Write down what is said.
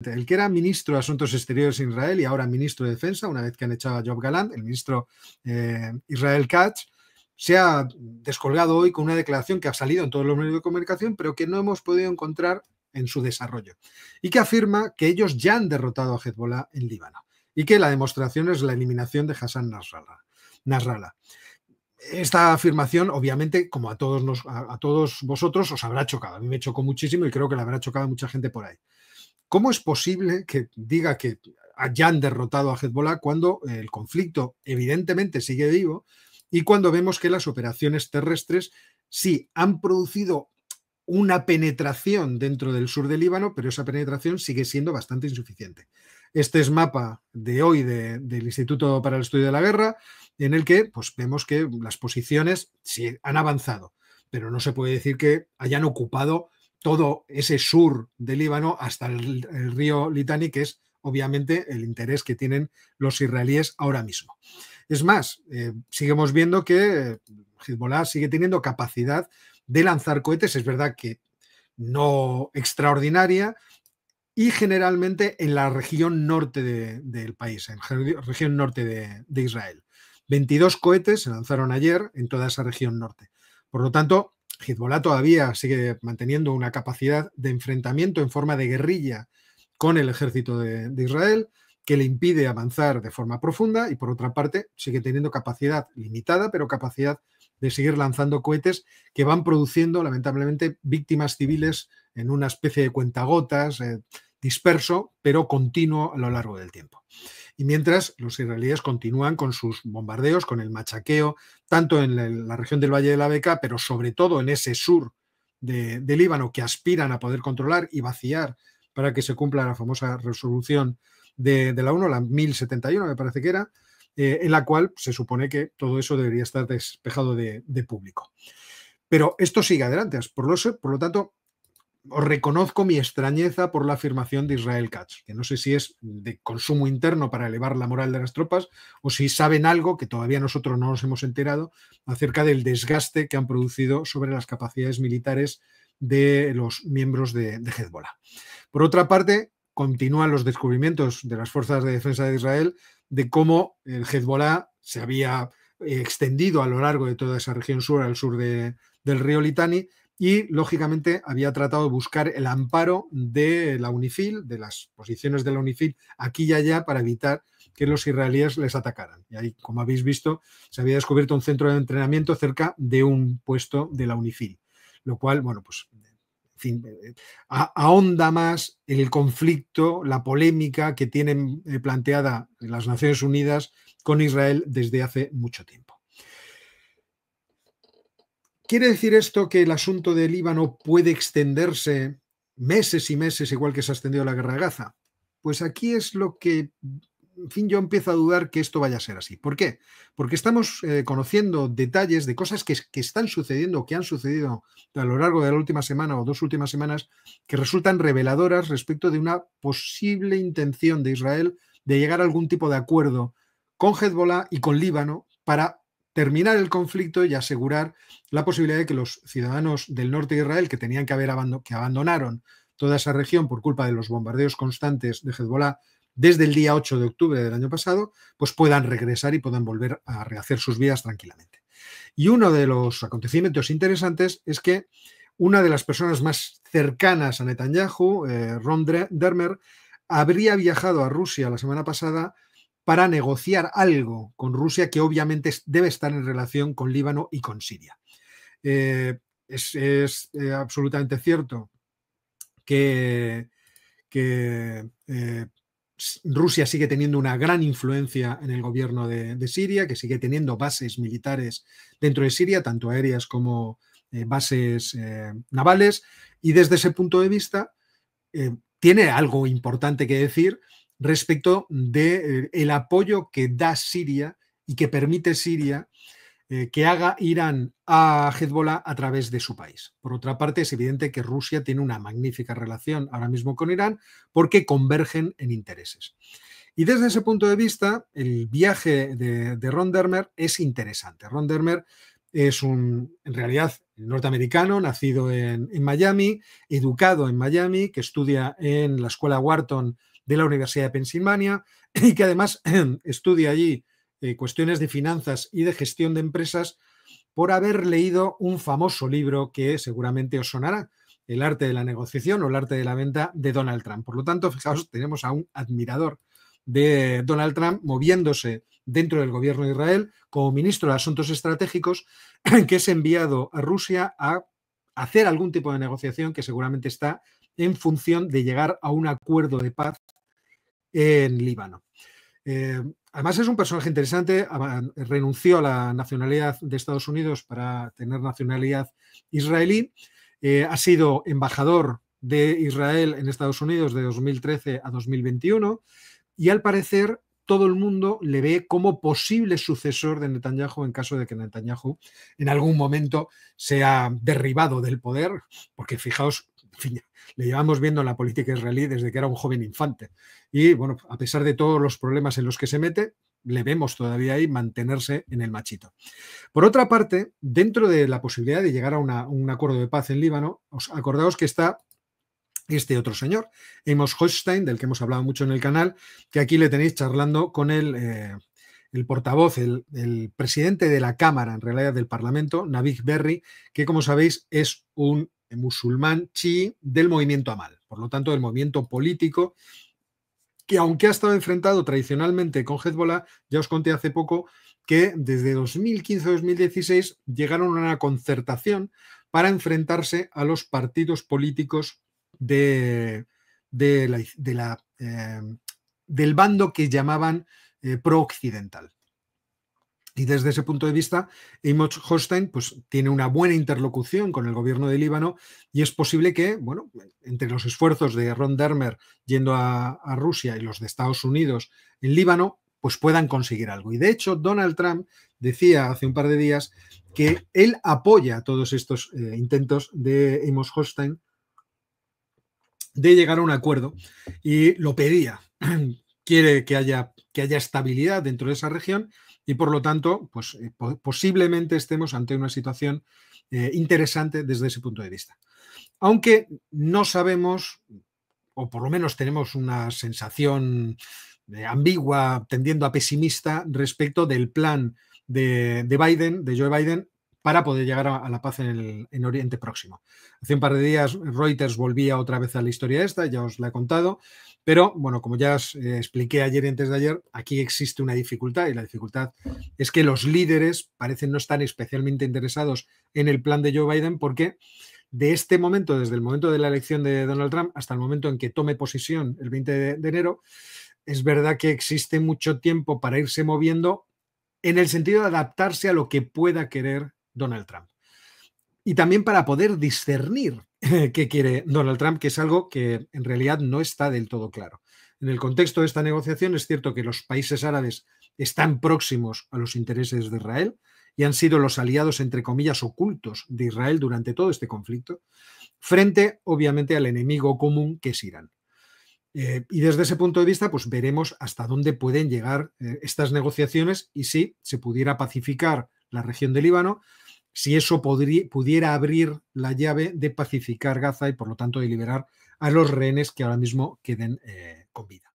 El que era ministro de Asuntos Exteriores en Israel y ahora ministro de Defensa, una vez que han echado a Job Galant, el ministro eh, Israel Katz, se ha descolgado hoy con una declaración que ha salido en todos los medios de comunicación, pero que no hemos podido encontrar en su desarrollo, y que afirma que ellos ya han derrotado a Hezbollah en Líbano y que la demostración es la eliminación de Hassan Nasrallah. Esta afirmación, obviamente, como a todos, a, todos vosotros, os habrá chocado. A mí me chocó muchísimo y creo que le habrá chocado a mucha gente por ahí. ¿Cómo es posible que diga que hayan derrotado a Hezbollah cuando el conflicto evidentemente sigue vivo y cuando vemos que las operaciones terrestres sí han producido una penetración dentro del sur del Líbano, pero esa penetración sigue siendo bastante insuficiente. Este es mapa de hoy del Instituto para el Estudio de la Guerra, en el que pues, vemos que las posiciones sí han avanzado, pero no se puede decir que hayan ocupado todo ese sur del Líbano hasta el, río Litani, que es obviamente el interés que tienen los israelíes ahora mismo. Es más, eh, seguimos viendo que Hezbollah sigue teniendo capacidad de lanzar cohetes, es verdad que no extraordinaria, y generalmente en la región norte del país, en la región norte de, de Israel. 22 cohetes se lanzaron ayer en toda esa región norte. Por lo tanto, Hezbollah todavía sigue manteniendo una capacidad de enfrentamiento en forma de guerrilla con el ejército de, Israel que le impide avanzar de forma profunda y por otra parte sigue teniendo capacidad limitada, pero capacidad de seguir lanzando cohetes que van produciendo lamentablemente víctimas civiles en una especie de cuentagotas eh, disperso, pero continuo a lo largo del tiempo. Y mientras los israelíes continúan con sus bombardeos, con el machaqueo, tanto en la región del Valle de la Beca, pero sobre todo en ese sur de, Líbano que aspiran a poder controlar y vaciar para que se cumpla la famosa resolución de, la ONU, la 1071 me parece que era, eh, en la cual se supone que todo eso debería estar despejado de, público. Pero esto sigue adelante, por lo, por lo tanto, os reconozco mi extrañeza por la afirmación de Israel Katz, que no sé si es de consumo interno para elevar la moral de las tropas o si saben algo que todavía nosotros no nos hemos enterado acerca del desgaste que han producido sobre las capacidades militares de los miembros de, Hezbollah. Por otra parte, continúan los descubrimientos de las fuerzas de defensa de Israel de cómo el Hezbollah se había extendido a lo largo de toda esa región sur, al sur del río Litani, y, lógicamente, había tratado de buscar el amparo de la UNIFIL, de las posiciones de la UNIFIL aquí y allá para evitar que los israelíes les atacaran. Y ahí, como habéis visto, se había descubierto un centro de entrenamiento cerca de un puesto de la UNIFIL, lo cual, bueno, pues, eh, ahonda más el conflicto, la polémica que tienen eh, planteada las Naciones Unidas con Israel desde hace mucho tiempo. ¿Quiere decir esto que el asunto del Líbano puede extenderse meses y meses, igual que se ha extendido la guerra de Gaza? Pues aquí es lo que, en fin, yo empiezo a dudar que esto vaya a ser así. ¿Por qué? Porque estamos eh, conociendo detalles de cosas que, que están sucediendo, que han sucedido a lo largo de la última semana o dos últimas semanas, que resultan reveladoras respecto de una posible intención de Israel de llegar a algún tipo de acuerdo con Hezbollah y con Líbano para terminar el conflicto y asegurar la posibilidad de que los ciudadanos del norte de Israel que tenían que haber que abandonaron toda esa región por culpa de los bombardeos constantes de Hezbollah desde el día 8 de octubre del año pasado, pues puedan regresar y puedan volver a rehacer sus vidas tranquilamente. Y uno de los acontecimientos interesantes es que una de las personas más cercanas a Netanyahu, eh, Ron Dermer, habría viajado a Rusia la semana pasada para negociar algo con Rusia que obviamente debe estar en relación con Líbano y con Siria. Eh, es, eh, absolutamente cierto que, eh, Rusia sigue teniendo una gran influencia en el gobierno de, Siria, que sigue teniendo bases militares dentro de Siria, tanto aéreas como bases navales, y desde ese punto de vista tiene algo importante que decir respecto del de, eh, apoyo que da Siria y que permite Siria eh, que haga Irán a Hezbollah a través de su país. Por otra parte, es evidente que Rusia tiene una magnífica relación ahora mismo con Irán porque convergen en intereses. Y desde ese punto de vista, el viaje de, Ron Dermer es interesante. Ron Dermer es un, en realidad, norteamericano, nacido en, Miami, educado en Miami, que estudia en la escuela Wharton de la Universidad de Pensilvania y que además estudia allí eh, cuestiones de finanzas y de gestión de empresas por haber leído un famoso libro que seguramente os sonará, El arte de la negociación o el arte de la venta de Donald Trump. Por lo tanto, fijaos, tenemos a un admirador de Donald Trump moviéndose dentro del gobierno de Israel como ministro de Asuntos Estratégicos, que es enviado a Rusia a hacer algún tipo de negociación que seguramente está en función de llegar a un acuerdo de paz en Líbano. Eh, además es un personaje interesante, renunció a la nacionalidad de Estados Unidos para tener nacionalidad israelí, eh, ha sido embajador de Israel en Estados Unidos de 2013 a 2021 y al parecer todo el mundo le ve como posible sucesor de Netanyahu en caso de que Netanyahu en algún momento sea derribado del poder, porque fijaos, le llevamos viendo en la política israelí desde que era un joven infante. Y bueno, a pesar de todos los problemas en los que se mete, le vemos todavía ahí mantenerse en el machito. Por otra parte, dentro de la posibilidad de llegar a un acuerdo de paz en Líbano, os acordaos que está este otro señor, Amos Hochstein, del que hemos hablado mucho en el canal, que aquí le tenéis charlando con el, eh, el portavoz, el, presidente de la Cámara, en realidad del Parlamento, Navig Berri, que como sabéis es un musulmán chií del movimiento Amal, por lo tanto del movimiento político que aunque ha estado enfrentado tradicionalmente con Hezbollah, ya os conté hace poco que desde 2015-2016 llegaron a una concertación para enfrentarse a los partidos políticos de, la, em, del bando que llamaban eh, pro-occidental. Y desde ese punto de vista, Amos Hochstein pues, tiene una buena interlocución con el gobierno de Líbano y es posible que, bueno, entre los esfuerzos de Ron Dermer yendo a, Rusia y los de Estados Unidos en Líbano, pues puedan conseguir algo. Y de hecho, Donald Trump decía hace un par de días que él apoya todos estos eh, intentos de Amos Hochstein de llegar a un acuerdo y lo pedía. Quiere que haya, que haya estabilidad dentro de esa región y por lo tanto, pues eh, posiblemente estemos ante una situación eh, interesante desde ese punto de vista. Aunque no sabemos, o por lo menos tenemos una sensación eh, ambigua, tendiendo a pesimista respecto del plan de, de Biden, de Joe Biden, para poder llegar a, la paz en, el, Oriente Próximo. Hace un par de días Reuters volvía otra vez a la historia esta, ya os la he contado, pero bueno, como ya os eh, expliqué ayer y antes de ayer, aquí existe una dificultad y la dificultad es que los líderes parecen no estar especialmente interesados en el plan de Joe Biden porque de este momento, desde el momento de la elección de Donald Trump hasta el momento en que tome posesión el 20 de, de enero, es verdad que existe mucho tiempo para irse moviendo en el sentido de adaptarse a lo que pueda querer Donald Trump. Y también para poder discernir qué quiere Donald Trump, que es algo que en realidad no está del todo claro. En el contexto de esta negociación es cierto que los países árabes están próximos a los intereses de Israel y han sido los aliados, entre comillas, ocultos de Israel durante todo este conflicto, frente, obviamente, al enemigo común que es Irán. Eh, y desde ese punto de vista, pues veremos hasta dónde pueden llegar eh, estas negociaciones y si se pudiera pacificar la región del Líbano, si eso pudiera abrir la llave de pacificar Gaza y por lo tanto de liberar a los rehenes que ahora mismo queden eh, con vida.